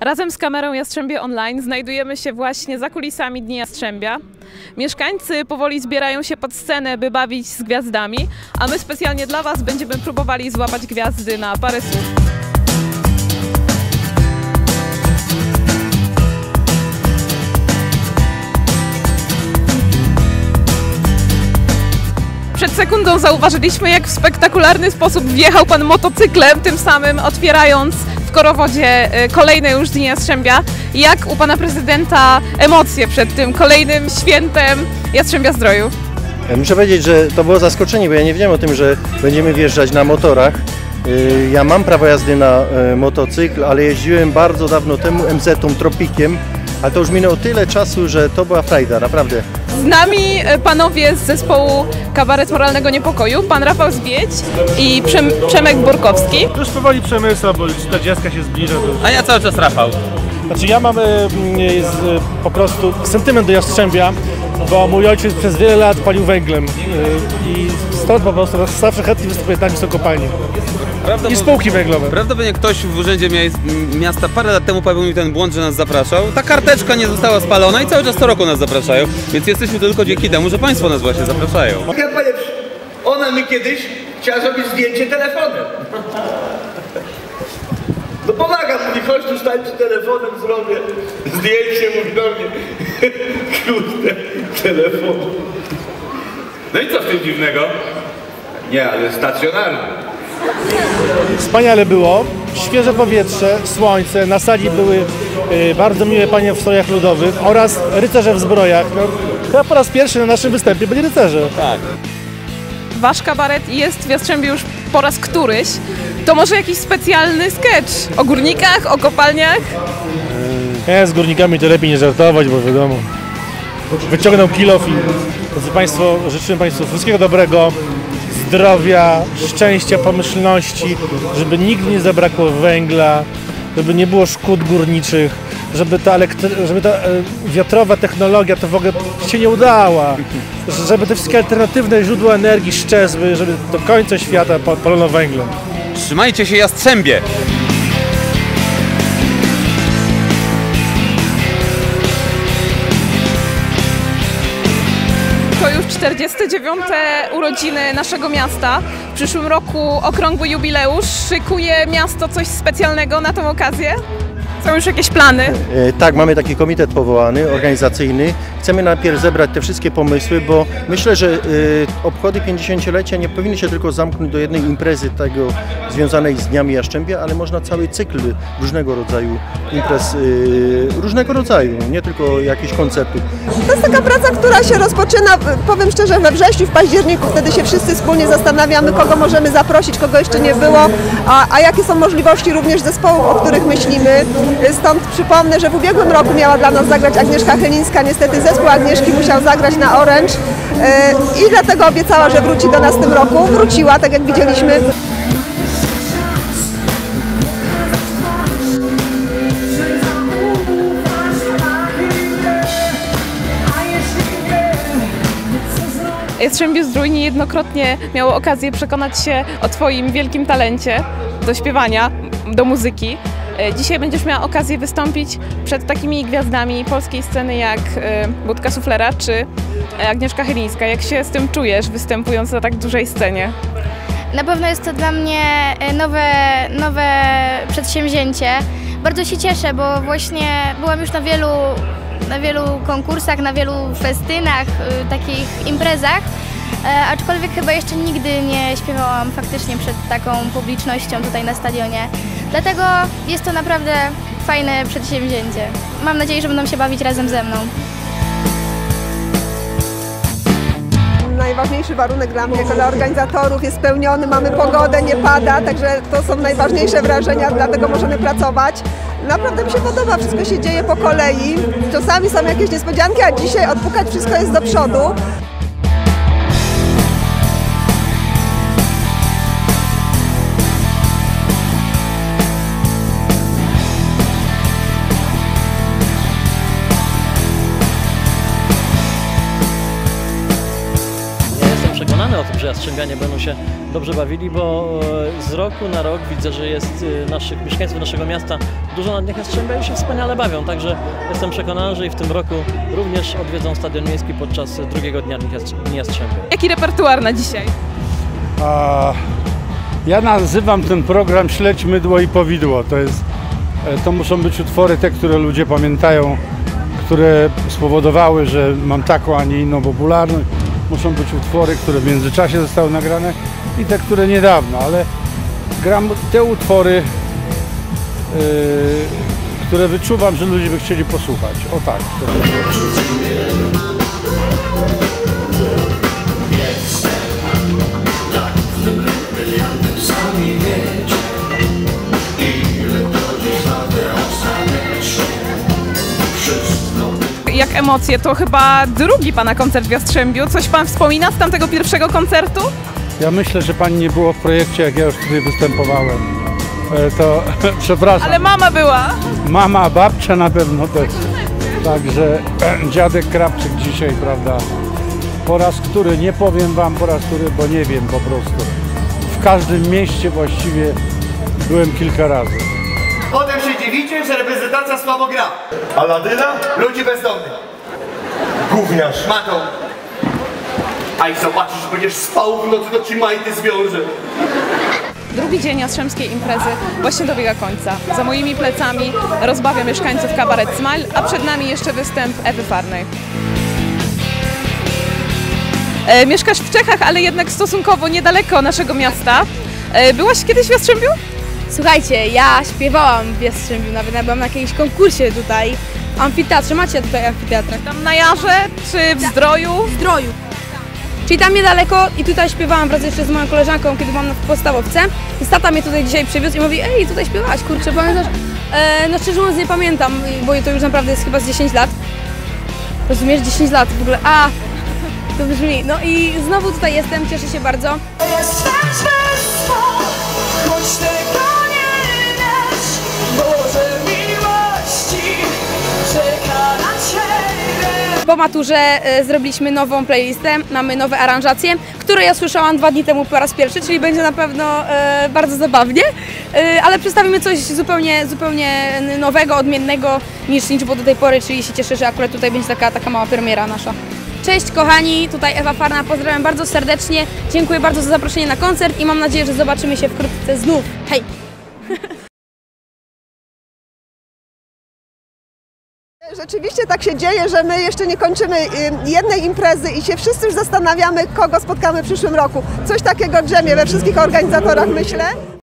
Razem z kamerą Jastrzębie Online znajdujemy się właśnie za kulisami Dni Jastrzębia. Mieszkańcy powoli zbierają się pod scenę, by bawić z gwiazdami, a my specjalnie dla Was będziemy próbowali złapać gwiazdy na parę słów. Przed sekundą zauważyliśmy, jak w spektakularny sposób wjechał pan motocyklem, tym samym otwierając w korowodzie e, kolejne już dni Jastrzębia. Jak u pana prezydenta emocje przed tym kolejnym świętem Jastrzębia Zdroju? Muszę powiedzieć, że to było zaskoczenie, bo ja nie wiedziałem o tym, że będziemy wjeżdżać na motorach. Yy, Ja mam prawo jazdy na e, motocykl, ale jeździłem bardzo dawno temu MZ-ą Tropikiem, ale to już minęło tyle czasu, że to była frajda, naprawdę. Z nami e, panowie z zespołu Kabaret Moralnego Niepokoju, pan Rafał Zbieć i Przem Przemek Borkowski. Już powoli przemysła, bo 40 się zbliża. A ja cały czas Rafał. Znaczy ja mam e, z, e, po prostu sentyment do Jastrzębia, bo mój ojciec przez wiele lat palił węglem e, i stąd po prostu zawsze chętnie występuję tam, gdzie są kopalnie. I spółki węglowe. Prawdopodobnie ktoś w urzędzie mia- miasta parę lat temu popełnił ten błąd, że nas zapraszał. Ta karteczka nie została spalona i cały czas co roku nas zapraszają, więc jesteśmy tylko dzięki temu, że Państwo nas właśnie zapraszają. Ona mi kiedyś chciała zrobić zdjęcie telefonem. No pomagam, mówi, chodź tu stań telefonem, zrobię zdjęcie, mówi do mnie. Kurde, telefon. No i co w tym dziwnego? Nie, ale stacjonarny. Wspaniale było, świeże powietrze, słońce, na sali były e, bardzo miłe panie w strojach ludowych oraz rycerze w zbrojach. No, chyba po raz pierwszy na naszym występie byli rycerze. Tak. Wasz kabaret jest w Jastrzębiu już po raz któryś. To może jakiś specjalny sketch o górnikach, o kopalniach? Nie, z górnikami to lepiej nie żartować, bo wiadomo. Wyciągnął kilof i drodzy Państwo, życzymy Państwu wszystkiego dobrego, zdrowia, szczęścia, pomyślności, żeby nigdy nie zabrakło węgla, żeby nie było szkód górniczych, żeby ta, żeby ta e, wiatrowa technologia to w ogóle się nie udała, żeby te wszystkie alternatywne źródła energii szczezły, żeby do końca świata palono węglem. Trzymajcie się Jastrzębie! To już 49. urodziny naszego miasta. W przyszłym roku okrągły jubileusz. Szykuje miasto coś specjalnego na tą okazję? Są już jakieś plany? E, Tak, mamy taki komitet powołany, organizacyjny. Chcemy najpierw zebrać te wszystkie pomysły, bo myślę, że e, obchody 50-lecia nie powinny się tylko zamknąć do jednej imprezy tego związanej z Dniami Jaszczębia, ale można cały cykl różnego rodzaju imprez, e, różnego rodzaju, nie tylko jakichś koncertów. To jest taka praca, która się rozpoczyna, powiem szczerze, we wrześniu, w październiku. Wtedy się wszyscy wspólnie zastanawiamy, kogo możemy zaprosić, kogo jeszcze nie było, a, a jakie są możliwości również zespołów, o których myślimy. Stąd przypomnę, że w ubiegłym roku miała dla nas zagrać Agnieszka Chylińska. Niestety zespół Agnieszki musiał zagrać na Orange e, i dlatego obiecała, że wróci do nas w tym roku. Wróciła, tak jak widzieliśmy. Jastrzębie Zdrój niejednokrotnie miało okazję przekonać się o Twoim wielkim talencie do śpiewania, do muzyki. E, Dzisiaj będziesz miała okazję wystąpić przed takimi gwiazdami polskiej sceny jak e, Budka Suflera czy Agnieszka Chylińska. Jak się z tym czujesz, występując na tak dużej scenie? Na pewno jest to dla mnie e, nowe, nowe przedsięwzięcie. Bardzo się cieszę, bo właśnie byłam już na wielu, na wielu konkursach, na wielu festynach, takich imprezach, aczkolwiek chyba jeszcze nigdy nie śpiewałam faktycznie przed taką publicznością tutaj na stadionie. Dlatego jest to naprawdę fajne przedsięwzięcie. Mam nadzieję, że będą się bawić razem ze mną. Najważniejszy warunek dla mnie, jako dla organizatorów jest spełniony, mamy pogodę, nie pada, także to są najważniejsze wrażenia, dlatego możemy pracować. Naprawdę mi się podoba, wszystko się dzieje po kolei. Czasami są jakieś niespodzianki, a dzisiaj odpukać wszystko jest do przodu. Że Jastrzębianie będą się dobrze bawili, bo e, z roku na rok widzę, że jest e, naszych mieszkańców naszego miasta dużo na Dniach Jastrzębia i się wspaniale bawią, także jestem przekonany, że i w tym roku również odwiedzą Stadion Miejski podczas drugiego dnia Dni Jastrzębia. Jaki repertuar na dzisiaj? A ja nazywam ten program Śledź mydło i powidło. To, jest, e, to muszą być utwory te, które ludzie pamiętają, które spowodowały, że mam taką, a nie inną popularność. Muszą być utwory, które w międzyczasie zostały nagrane i te, które niedawno, ale gram te utwory, e, które wyczuwam, że ludzie by chcieli posłuchać. O tak. Emocje? To chyba drugi Pana koncert w Jastrzębiu. Coś Pan wspomina z tamtego pierwszego koncertu? Ja myślę, że pani nie było w projekcie, jak ja już tutaj występowałem. E, To przepraszam. Ale mama była. Mama, babcia na pewno też. Także dziadek Krawczyk dzisiaj, prawda? Po raz który, nie powiem wam po raz który, bo nie wiem po prostu. W każdym mieście właściwie byłem kilka razy. Potem się dziwicie, że reprezentacja słabo gra. Aladyna? Ludzi bezdomnych. Gówniarz. Matą. A i zobaczysz, że będziesz spał w nocy, to ci majty zwiąże. Drugi dzień Jastrzębskiej imprezy właśnie dobiega końca. Za moimi plecami rozbawia mieszkańców kabaret Smile, a przed nami jeszcze występ Ewy Farnej. E, mieszkasz w Czechach, ale jednak stosunkowo niedaleko naszego miasta. E, byłaś kiedyś w Jastrzębiu? Słuchajcie, ja śpiewałam w Jastrzębiu, nawet byłam na jakimś konkursie tutaj w amfiteatrze. Macie tutaj amfiteatr? Tam na Jarze czy w Zdroju? W Zdroju. Czyli tam niedaleko i tutaj śpiewałam wraz jeszcze z moją koleżanką, kiedy byłam w podstawowce. I tata mnie tutaj dzisiaj przywiózł i mówi, ej, tutaj śpiewałaś, kurczę, pamiętasz? E, no szczerze mówiąc nie pamiętam, bo to już naprawdę jest chyba z 10 lat. Rozumiesz? 10 lat w ogóle. A, to brzmi. No i znowu tutaj jestem, cieszę się bardzo. Po maturze e, zrobiliśmy nową playlistę, mamy nowe aranżacje, które ja słyszałam dwa dni temu po raz pierwszy, czyli będzie na pewno e, bardzo zabawnie, e, ale przedstawimy coś zupełnie, zupełnie nowego, odmiennego niż, niż do tej pory, czyli się cieszę, że akurat tutaj będzie taka, taka mała premiera nasza. Cześć kochani, tutaj Ewa Farna, pozdrawiam bardzo serdecznie, dziękuję bardzo za zaproszenie na koncert i mam nadzieję, że zobaczymy się wkrótce znów. Hej! Rzeczywiście tak się dzieje, że my jeszcze nie kończymy jednej imprezy i się wszyscy już zastanawiamy, kogo spotkamy w przyszłym roku. Coś takiego drzemie we wszystkich organizatorach, myślę.